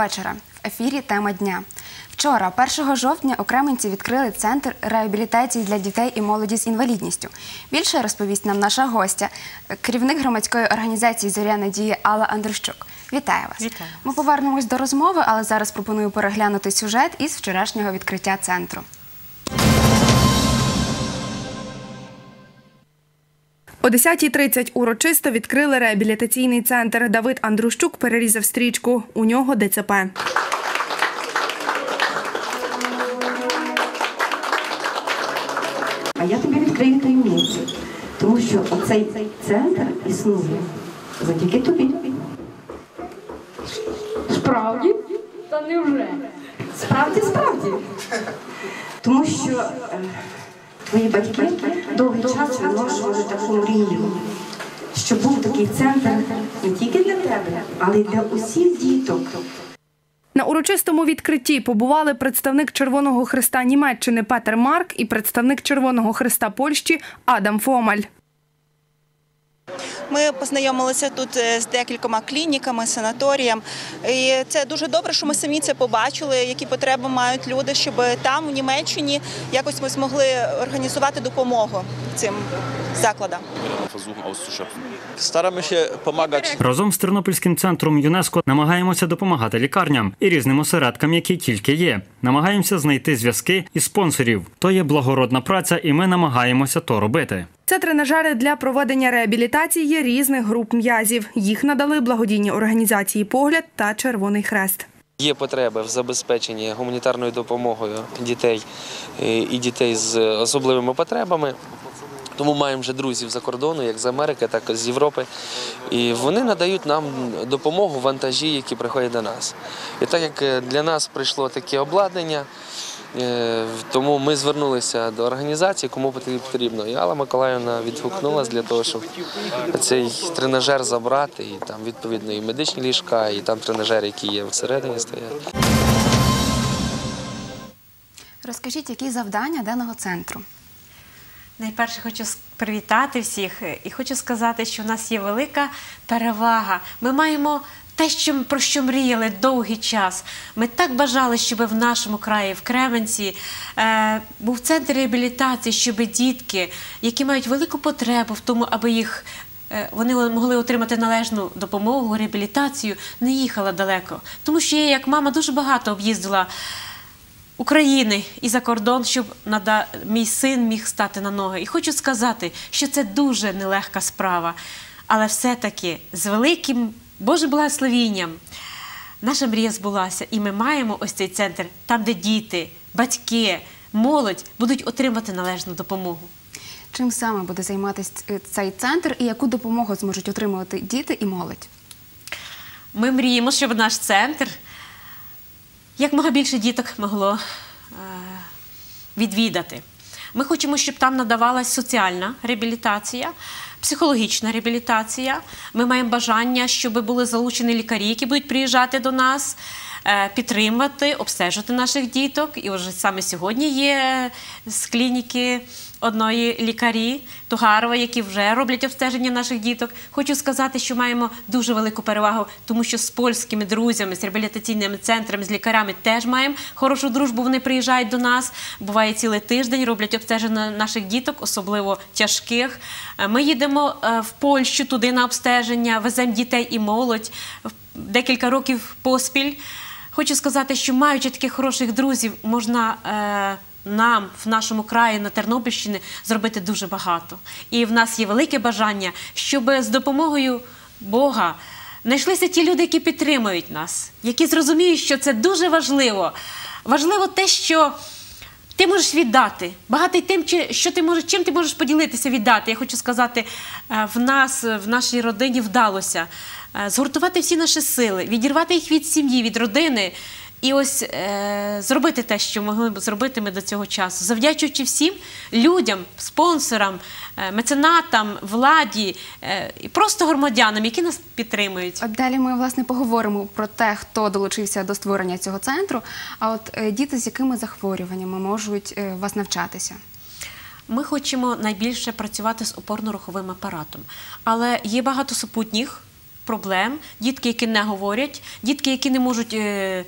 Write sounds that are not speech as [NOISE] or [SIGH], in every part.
Вечора. В ефірі тема дня. Вчора, 1 жовтня, окременці відкрили центр реабілітації для дітей і молоді з інвалідністю. Більше розповість нам наша гостя, керівник громадської організації Зоря Надії Алла Андрущук. Вітаю вас. Вітаю Ми повернемось до розмови, але зараз пропоную переглянути сюжет із вчорашнього відкриття центру. О 10.30 урочисто відкрили реабілітаційний центр. Давид Андрущук перерізав стрічку. У нього ДЦП. А я тобі відкрию таємницю, тому що оцей центр існує завдяки тобі. Справді? Та невже? Справді, справді. Тому що е, твої батьки довгий час виношували таку мрію, що був такий центр не тільки для тебе, але й для усіх діток. На урочистому відкритті побували представник Червоного Христа Німеччини Петер Марк і представник Червоного Христа Польщі Адам Фомаль. Ми познайомилися тут е, з декількома клініками, санаторієм. І це дуже добре, що ми самі це побачили, які потреби мають люди, щоб там, в Німеччині, якось ми змогли організувати допомогу цим закладам. versuchen auszuschöpfen. Staramy Разом з Тернопільським центром ЮНЕСКО намагаємося допомагати лікарням і різним осередкам, які тільки є. Намагаємося знайти зв'язки і спонсорів. То є благородна праця, і ми намагаємося то робити. Це тренажери для проведення реабілітації різних груп м'язів. Їх надали благодійні організації Погляд та Червоний Хрест. Є потреби в забезпеченні гуманітарною допомогою дітей е, і дітей з особливими потребами. Тому маємо вже друзів за кордону, як з Америки, так і з Європи. І вони надають нам допомогу вантажі, які приходять до нас. І так як е, для нас прийшло таке обладнання, тому ми звернулися до організації, кому потрібно. І Алла Миколаївна відгукнулась для того, щоб цей тренажер забрати, і там відповідно і медичні ліжка, і там тренажери, які є всередині стоять. Розкажіть, які завдання даного центру? Найперше хочу привітати всіх е, і хочу сказати, що в нас є велика перевага. Ми маємо те, що, про що мріяли довгий час. Ми так бажали, щоб в нашому краї, в Кременці, е, був центр реабілітації, щоб дітки, які мають велику потребу в тому, аби їх. е, Вони могли отримати належну допомогу, реабілітацію, не їхала далеко. Тому що я, як мама, дуже багато об'їздила України і за кордон, щоб нада... мій син міг стати на ноги. І хочу сказати, що це дуже нелегка справа, але все-таки з великим Божим благословінням наша мрія збулася, і ми маємо ось цей центр, там, де діти, батьки, молодь будуть отримати належну допомогу. Чим саме буде займатися цей центр і яку допомогу зможуть отримувати діти і молодь? Ми мріємо, щоб наш центр якмога більше діток могло е, відвідати. Ми хочемо, щоб там надавалась соціальна реабілітація, психологічна реабілітація. Ми маємо бажання, щоб були залучені лікарі, які будуть приїжджати до нас, е, підтримувати, обстежувати наших діток. І вже саме сьогодні є з клініки одної лікарі Тугарова, які вже роблять обстеження наших діток. Хочу сказати, що маємо дуже велику перевагу, тому що з польськими друзями, з реабілітаційними центрами, з лікарями теж маємо хорошу дружбу. Вони приїжджають до нас. Буває цілий тиждень, роблять обстеження наших діток, особливо тяжких. Е, Ми їдемо е, в Польщу туди на обстеження, веземо дітей і молодь декілька років поспіль. Хочу сказати, що маючи таких хороших друзів, можна. е, нам в нашому краї на Тернопільщині зробити дуже багато. І в нас є велике бажання, щоб з допомогою Бога знайшлися ті люди, які підтримують нас, які зрозуміють, що це дуже важливо. Важливо те, що ти можеш віддати. Багатий тим, чи- що ти можеш, чим ти можеш поділитися, віддати. Я хочу сказати, е, в нас, в нашій родині вдалося е, згуртувати всі наші сили, відірвати їх від сім'ї, від родини. І ось е, зробити те, що могли б зробити ми до цього часу, завдячуючи всім людям, спонсорам, е, меценатам, владі е, і просто громадянам, які нас підтримують. От далі ми власне поговоримо про те, хто долучився до створення цього центру. А от е, діти з якими захворюваннями можуть е, вас навчатися? Ми хочемо найбільше працювати з опорно-руховим апаратом, але є багато супутніх проблем, дітки, які не говорять, дітки, які не можуть е,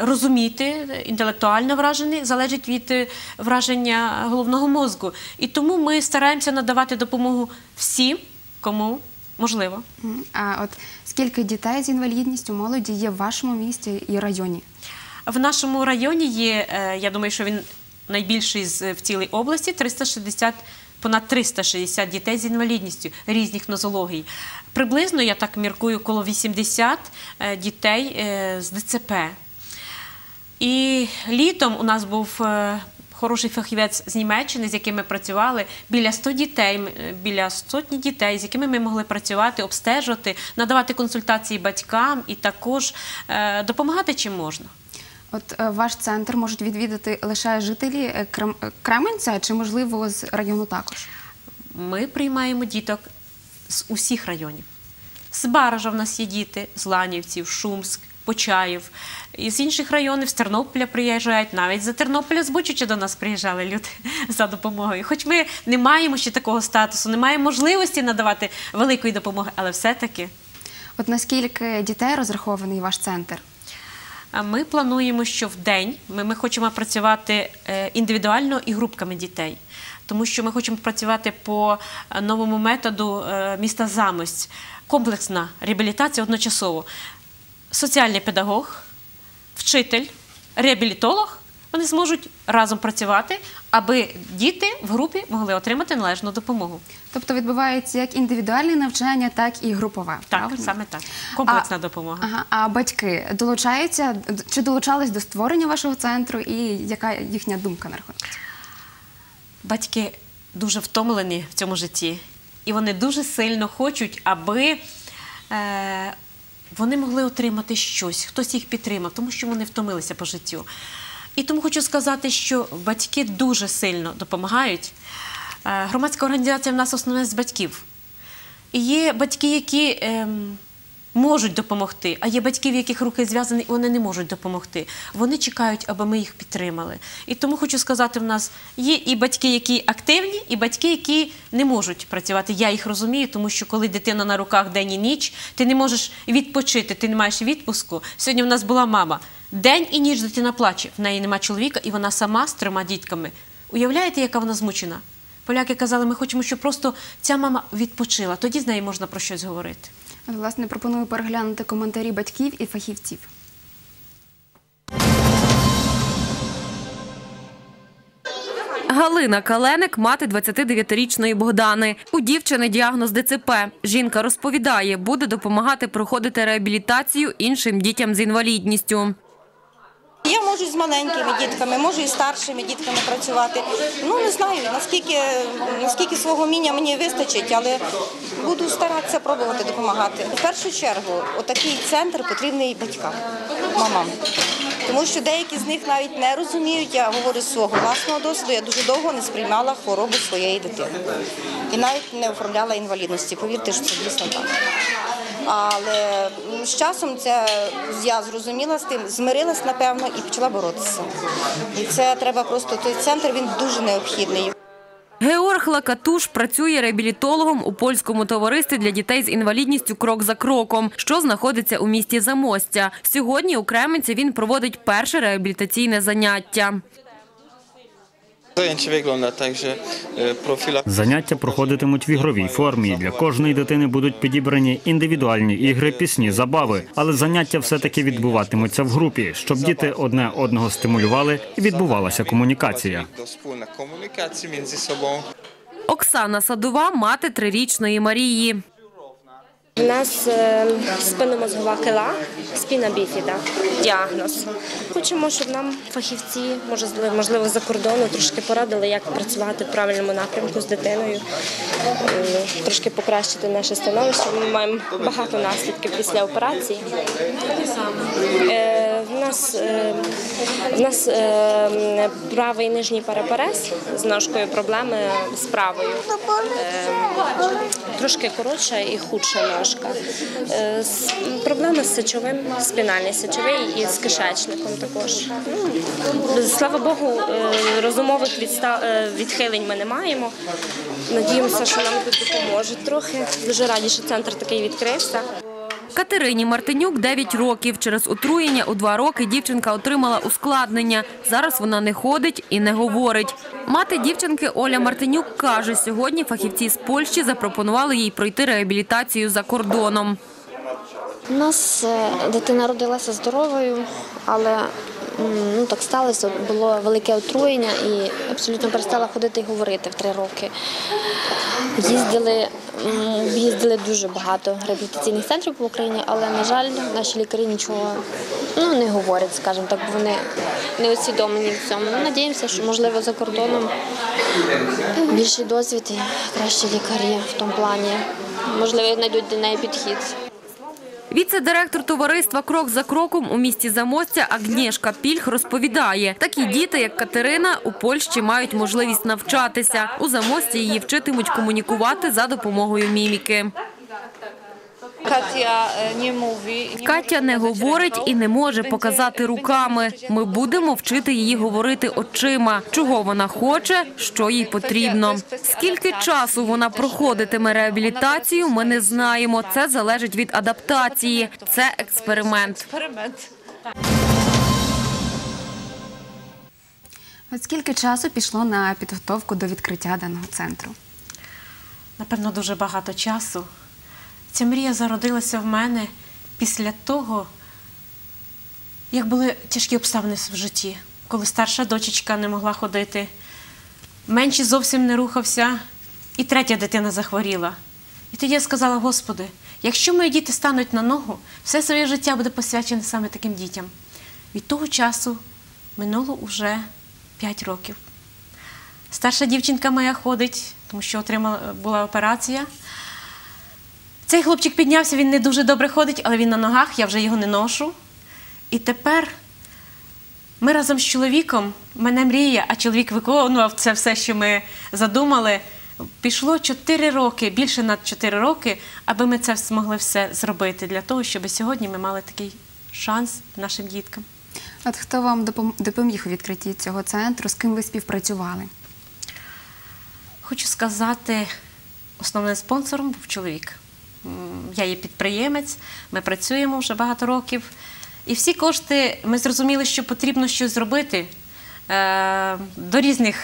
розуміти, інтелектуально вражені, залежить від е, враження головного мозку. І тому ми стараємося надавати допомогу всім, кому можливо. А от скільки дітей з інвалідністю молоді є в вашому місті і районі? В нашому районі є, е, я думаю, що він найбільший в цілій області 360, понад 360 дітей з інвалідністю різних нозологій. Приблизно, я так міркую, коло 80 е, дітей е, з ДЦП. І літом у нас був е, хороший фахівець з Німеччини, з яким ми працювали. Біля 100 дітей, біля сотні дітей, з якими ми могли працювати, обстежувати, надавати консультації батькам і також допомагати чим можна. От е, ваш центр можуть відвідати лише жителі е, Крем- е, Кременця чи можливо з району також? Ми приймаємо діток з усіх районів. З Баража в нас є діти, з Ланівців, Шумськ, Почаїв. І з інших районів, з Тернополя приїжджають, навіть за Тернополя з Бучича до нас приїжджали люди [LAUGHS] за допомогою. Хоч ми не маємо ще такого статусу, не маємо можливості надавати великої допомоги, але все-таки От наскільки дітей розрахований ваш центр? Ми плануємо, що в день ми, ми хочемо працювати е, індивідуально і групками дітей, тому що ми хочемо працювати по е, новому методу е, міста Замость. Комплексна реабілітація одночасово. Соціальний педагог, вчитель, реабілітолог. Вони зможуть разом працювати, аби діти в групі могли отримати належну допомогу. Тобто відбувається як індивідуальне навчання, так і групове. Так, правильно? саме так. Комплексна А- допомога. Ага, а батьки долучаються чи долучались до створення вашого центру, і яка їхня думка на рахунок? Батьки дуже втомлені в цьому житті, і вони дуже сильно хочуть, аби е, вони могли отримати щось, хтось їх підтримав, тому що вони втомилися по життю. І тому хочу сказати, що батьки дуже сильно допомагають. Е, громадська організація в нас основне з батьків. І є батьки, які ем, можуть допомогти, а є батьки, в яких руки зв'язані, і вони не можуть допомогти. Вони чекають, аби ми їх підтримали. І тому хочу сказати, в нас є і батьки, які активні, і батьки, які не можуть працювати. Я їх розумію, тому що коли дитина на руках день і ніч, ти не можеш відпочити, ти не маєш відпуску. Сьогодні в нас була мама. День і ніч дитина плаче. В неї нема чоловіка, і вона сама з трьома дітками. Уявляєте, яка вона змучена? Поляки казали, ми хочемо, щоб просто ця мама відпочила. Тоді з нею можна про щось говорити. Власне, пропоную переглянути коментарі батьків і фахівців. Галина Каленик, мати 29-річної Богдани. У дівчини діагноз ДЦП. Жінка розповідає, буде допомагати проходити реабілітацію іншим дітям з інвалідністю. Я можу з маленькими дітками, можу і старшими дітками працювати. Ну не знаю, наскільки, наскільки свого міння мені вистачить, але буду старатися пробувати допомагати. В першу чергу, отакий центр потрібний батькам, мамам. Тому що деякі з них навіть не розуміють, я говорю з свого власного досвіду, я дуже довго не сприймала хворобу своєї дитини. І навіть не оформляла інвалідності. Повірте, що це дійсно так. Але з часом це я зрозуміла з тим, змирилась напевно і почала боротися. І це треба просто той центр, він дуже необхідний. Георг Лакатуш працює реабілітологом у польському товаристві для дітей з інвалідністю крок за кроком, що знаходиться у місті Замостя. Сьогодні у Кременці він проводить перше реабілітаційне заняття. Zajęcie wygląda tak, że e, profila Заняття проходитимуть в ігровій формі. Для кожної дитини будуть підібрані індивідуальні ігри, пісні, забави. Але заняття все-таки відбуватимуться в групі, щоб діти одне одного стимулювали і відбувалася комунікація. Оксана Садова, мати трирічної Марії. У нас е, спинномозгова кила, спіна біфіда, діагноз. Хочемо, щоб нам фахівці, може, можливо, за кордону трошки порадили, як працювати в правильному напрямку з дитиною, е, трошки покращити наше становище. Ми маємо багато наслідків після операції. Нас, е, в нас е, правий нижній парапарез з ножкою проблеми з правою. Е, Трошки коротша і худша ножка. Е, з- сечовим, спінальний сечовий і з кишечником також. Ну, Слава Богу, розумових відхилень ми не маємо. Надіємося, що нам тут допоможуть трохи. Дуже раді, що центр такий відкрився. Катерині Мартинюк 9 років. Через отруєння у 2 роки дівчинка отримала ускладнення. Зараз вона не ходить і не говорить. Мати дівчинки Оля Мартинюк каже, сьогодні фахівці з Польщі запропонували їй пройти реабілітацію за кордоном. У нас е, дитина родилася здоровою, але ну, так сталося, було велике отруєння і абсолютно перестала ходити і говорити в три роки. Їздили, їздили дуже багато реабілітаційних центрів по Україні, але, на жаль, наші лікарі нічого ну, не говорять, скажімо так, бо вони не усвідомлені в цьому. Ну, надіємося, що можливо за кордоном більший досвід і кращі лікарі в тому плані. Можливо, знайдуть до неї підхід. Віце-директор товариства Крок за кроком у місті Замостя Агнєшка Пільх розповідає, такі діти, як Катерина, у Польщі мають можливість навчатися. У Замості її вчитимуть комунікувати за допомогою міміки. Катя не mówi. Катя не говорить і не може показати руками. Ми будемо вчити її говорити очима, чого вона хоче, що їй потрібно. Скільки часу вона проходитиме реабілітацію, ми не знаємо. Це залежить від адаптації. Це експеримент. От скільки часу пішло на підготовку до відкриття даного центру? Напевно, дуже багато часу. Ця мрія зародилася в мене після того, як були тяжкі обставини в житті, коли старша дочечка не могла ходити, менший зовсім не рухався, і третя дитина захворіла. І тоді я сказала: Господи, якщо мої діти стануть на ногу, все своє життя буде посвячене саме таким дітям. Від того часу минуло вже 5 років. Старша дівчинка моя ходить, тому що отримала була операція. Цей хлопчик піднявся, він не дуже добре ходить, але він на ногах, я вже його не ношу. І тепер ми разом з чоловіком, мене мрія, а чоловік виконував це все, що ми задумали. Пішло 4 роки, більше на 4 роки, аби ми це змогли все зробити для того, щоб сьогодні ми мали такий шанс нашим діткам. От хто вам допоміг у відкритті цього центру, з ким ви співпрацювали? Хочу сказати, основним спонсором був чоловік. Я є підприємець, ми працюємо вже багато років. І всі кошти ми зрозуміли, що потрібно щось зробити. Е, До різних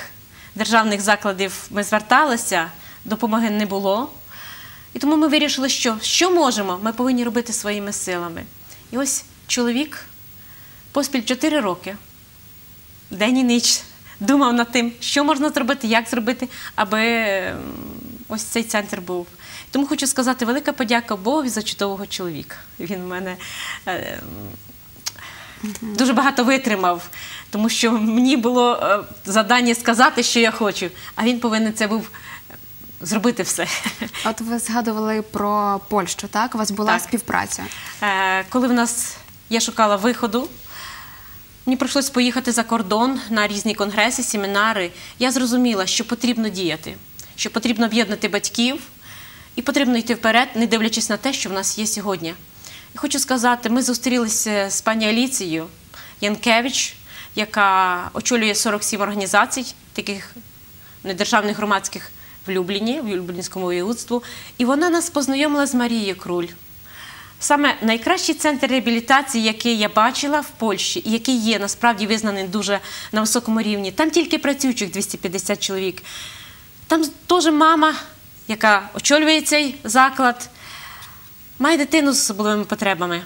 державних закладів ми зверталися, допомоги не було. І тому ми вирішили, що що можемо, ми повинні робити своїми силами. І ось чоловік поспіль 4 роки день і ніч думав над тим, що можна зробити, як зробити, аби ось цей центр був. Тому хочу сказати велика подяка Богові за чудового чоловіка. Він в мене е, дуже багато витримав, тому що мені було е, завдання сказати, що я хочу, а він повинен це був зробити все. От ви згадували про Польщу, так? У вас була Так. співпраця. Е, Коли в нас я шукала виходу, мені прийшлося поїхати за кордон на різні конгреси, семінари. Я зрозуміла, що потрібно діяти, що потрібно об'єднати батьків і потрібно йти вперед, не дивлячись на те, що в нас є сьогодні. І хочу сказати, ми зустрілися з пані Аліцією Янкевич, яка очолює 47 організацій, таких недержавних громадських в Любліні, в Люблінському воєводству, і вона нас познайомила з Марією Круль. Саме найкращий центр реабілітації, який я бачила в Польщі, і який є насправді визнаний дуже на високому рівні. Там тільки працюючих 250 чоловік. Там теж мама, яка очолює цей заклад, має дитину з особливими потребами.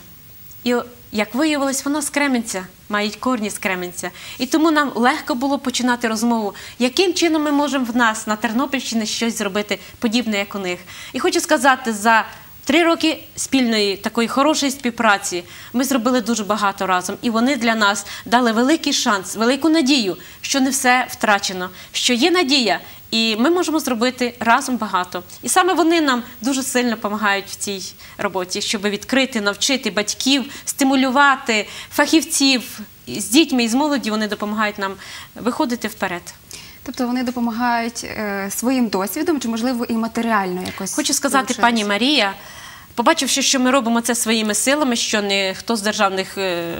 І як виявилось, вона з Кременця, мають корні з Кременця. І тому нам легко було починати розмову, яким чином ми можемо в нас на Тернопільщині щось зробити подібне, як у них. І хочу сказати, за три роки спільної такої хорошої співпраці ми зробили дуже багато разом. І вони для нас дали великий шанс, велику надію, що не все втрачено, що є надія. І ми можемо зробити разом багато. І саме вони нам дуже сильно допомагають в цій роботі, щоб відкрити, навчити батьків, стимулювати фахівців з дітьми і з молоді. Вони допомагають нам виходити вперед. Тобто вони допомагають е, своїм досвідом чи, можливо, і матеріально якось. Хочу сказати, долучились? пані Марія, побачивши, що ми робимо це своїми силами, що ніхто з державних. е,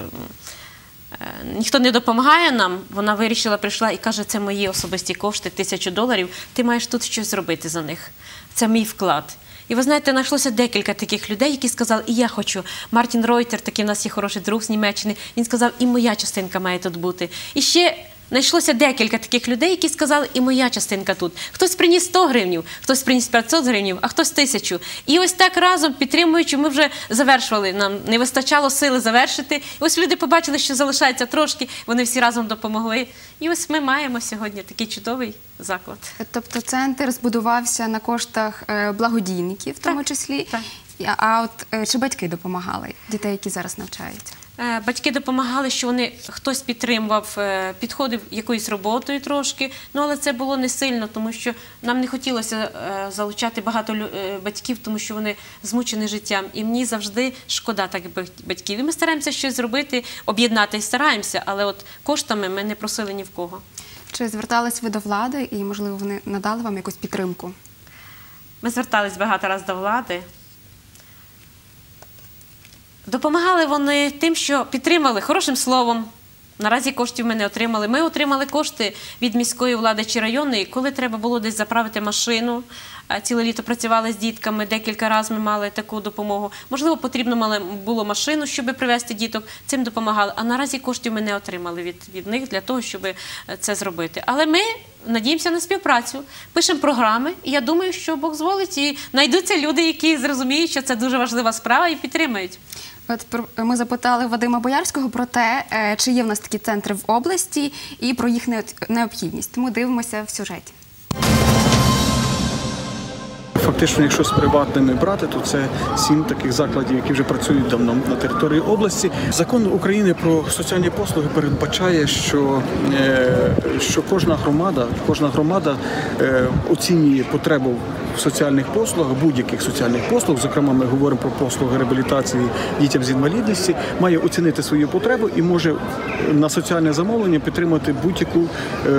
Ніхто не допомагає нам, вона вирішила, прийшла і каже, це мої особисті кошти, тисячу доларів. Ти маєш тут щось зробити за них. Це мій вклад. І ви знаєте, знайшлося декілька таких людей, які сказали, і я хочу. Мартін Ройтер, такий у нас є хороший друг з Німеччини. Він сказав, і моя частинка має тут бути. І ще знайшлося декілька таких людей, які сказали, і моя частинка тут. Хтось приніс 100 гривнів, хтось приніс 500 гривнів, а хтось тисячу. І ось так разом підтримуючи, ми вже завершували. Нам не вистачало сили завершити. І ось люди побачили, що залишається трошки. Вони всі разом допомогли. І ось ми маємо сьогодні такий чудовий заклад. Тобто центр збудувався на коштах е, благодійників, в тому числі. так. А от е, чи батьки допомагали дітей, які зараз навчаються? Е, Батьки допомагали, що вони хтось підтримував, е, підходив якоюсь роботою трошки. Ну але це було не сильно, тому що нам не хотілося залучати багато батьків, тому що вони змучені життям. І мені завжди шкода так бать- батьків. І ми стараємося щось зробити, об'єднати стараємося, але от коштами ми не просили ні в кого. Чи звертались ви до влади і, можливо, вони надали вам якусь підтримку? Ми звертались багато разів до влади. Допомагали вони тим, що підтримали хорошим словом. Наразі коштів ми не отримали. Ми отримали кошти від міської влади чи районної, коли треба було десь заправити машину. Ціле літо працювали з дітками, декілька разів ми мали таку допомогу. Можливо, потрібно було машину, щоб привезти діток. Цим допомагали. А наразі коштів ми не отримали від, від них для того, щоб е, це зробити. Але ми надіємося на співпрацю, пишемо програми, і я думаю, що Бог зволить, і знайдуться люди, які зрозуміють, що це дуже важлива справа і підтримають. От ми запитали Вадима Боярського про те, е, чи є в нас такі центри в області, і про їх необхідність. Тому дивимося в сюжеті. Фактично, якщо з приватними брати, то це сім таких закладів, які вже працюють давно на території області. Закон України про соціальні послуги передбачає, що, е, що кожна громада, кожна громада е, оцінює потребу в соціальних послугах, будь-яких соціальних послуг. Зокрема, ми говоримо про послуги реабілітації дітям з інвалідності, має оцінити свою потребу і може на соціальне замовлення підтримати будь-яку е,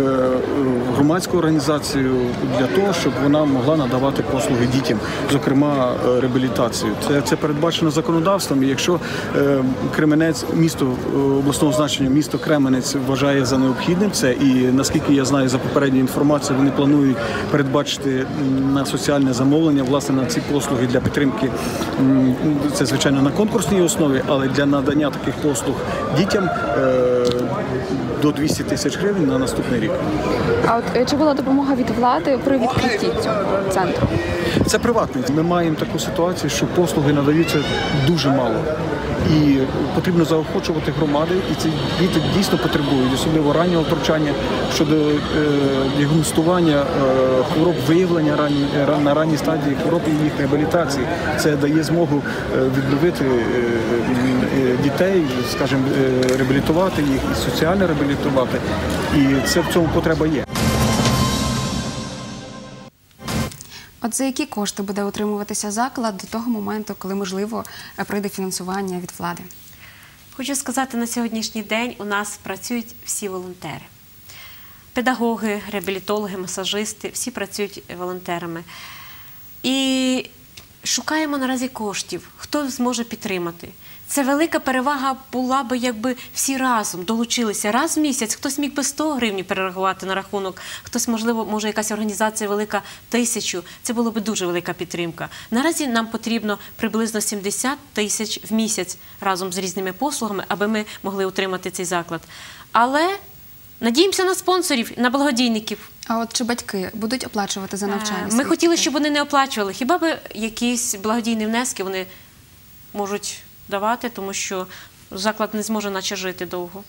громадську організацію для того, щоб вона могла надавати послуги дітям, зокрема е, реабілітацію. Це, це передбачено законодавством. І якщо е, Кременець, місто е, обласного значення, місто Кременець вважає за необхідним це, і наскільки я знаю за попередньою інформацією, вони планують передбачити на соціальне замовлення власне на ці послуги для підтримки. Це звичайно на конкурсній основі, але для надання таких послуг дітям до 200 тисяч гривень на наступний рік. А от чи була допомога від влади при відкритті цього центру? Це приватний. Ми маємо таку ситуацію, що послуги надаються дуже мало. І потрібно заохочувати громади, і ці діти дійсно потребують, особливо раннього втручання щодо е, діагностування е, хвороб, виявлення ранні, ран- на ранній стадії хвороб і їх реабілітації. Це дає змогу е, відновити е, е, дітей, скажімо, е, реабілітувати їх і соціально реабілітувати. І це в цьому потреба є. От за які кошти буде утримуватися заклад до того моменту, коли можливо е, прийде фінансування від влади? Хочу сказати, на сьогоднішній день у нас працюють всі волонтери. Педагоги, реабілітологи, масажисти, всі працюють волонтерами. І шукаємо наразі коштів, хто зможе підтримати. Це велика перевага була би, якби всі разом долучилися раз в місяць. Хтось міг би 100 гривень перерахувати на рахунок, хтось, можливо, може якась організація велика тисячу. Це було б дуже велика підтримка. Наразі нам потрібно приблизно 70 тисяч в місяць разом з різними послугами, аби ми могли утримати цей заклад. Але надіємося на спонсорів, на благодійників. А от чи батьки будуть оплачувати за навчання? Е, Ми своїх хотіли, щоб вони не оплачували. Хіба би якісь благодійні внески вони можуть давати, тому що заклад не зможе наче жити довго.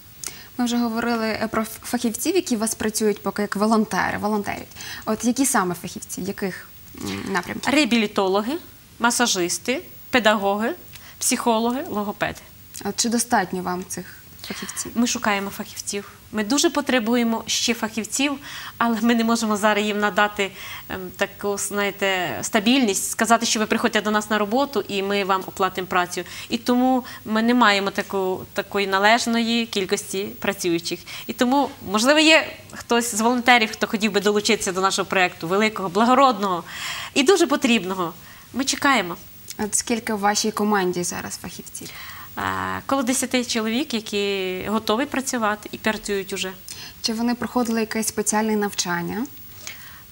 Ми вже говорили е, про фахівців, які у вас працюють поки як волонтери, волонтерять. От які саме фахівці, яких напрямків? Реабілітологи, масажисти, педагоги, психологи, логопеди. От чи достатньо вам цих фахівців? Ми шукаємо фахівців. Ми дуже потребуємо ще фахівців, але ми не можемо зараз їм надати ем, таку, знаєте, стабільність, сказати, що ви приходите до нас на роботу і ми вам оплатимо працю. І тому ми не маємо таку, такої належної кількості працюючих. І тому, можливо, є хтось з волонтерів, хто хотів би долучитися до нашого проєкту, великого, благородного і дуже потрібного. Ми чекаємо. От скільки в вашій команді зараз фахівців? Коло 10 чоловік, які готові працювати і працюють уже. Чи вони проходили якесь спеціальне навчання?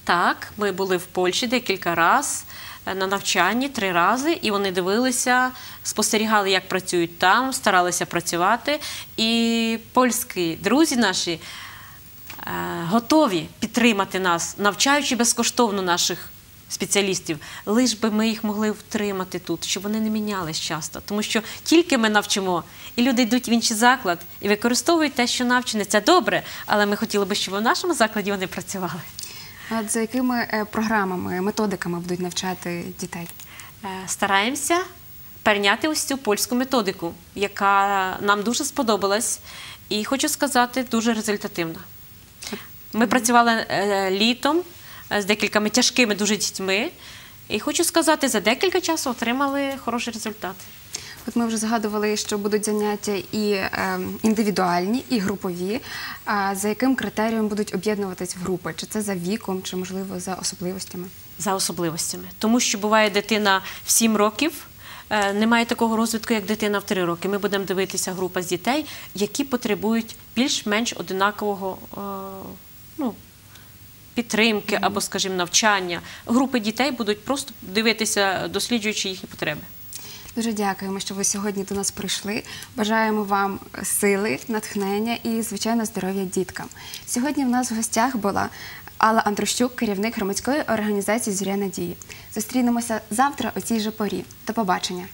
Так, ми були в Польщі декілька разів. е, на навчанні три рази, і вони дивилися, спостерігали, як працюють там, старалися працювати. І польські друзі наші е, готові підтримати нас, навчаючи безкоштовно наших спеціалістів, лиш би ми їх могли втримати тут, щоб вони не мінялись часто. Тому що тільки ми навчимо, і люди йдуть в інший заклад і використовують те, що навчене. Це добре, але ми хотіли би, щоб в нашому закладі вони працювали. А за якими е, програмами, методиками будуть навчати дітей? Е, Стараємося перейняти ось цю польську методику, яка нам дуже сподобалась, і хочу сказати, дуже результативна. Ми працювали е, літом з декількома тяжкими дуже дітьми, і хочу сказати, за декілька часу отримали хороший результат. От ми вже згадували, що будуть заняття і е, індивідуальні, і групові. А за яким критерієм будуть об'єднуватись в групи? Чи це за віком, чи можливо за особливостями? за особливостями. Тому що буває дитина в 7 років. е, Немає такого розвитку, як дитина в 3 роки. Ми будемо дивитися група з дітей, які потребують більш-менш одинакового е, ну, підтримки або, скажімо, навчання. Групи дітей будуть просто дивитися, досліджуючи їхні потреби. Дуже дякуємо, що ви сьогодні до нас прийшли. Бажаємо вам сили, натхнення і, звичайно, здоров'я діткам. Сьогодні в нас в гостях була Алла Андрущук, керівник громадської організації Зоря надії. Зустрінемося завтра о цій же порі. До побачення.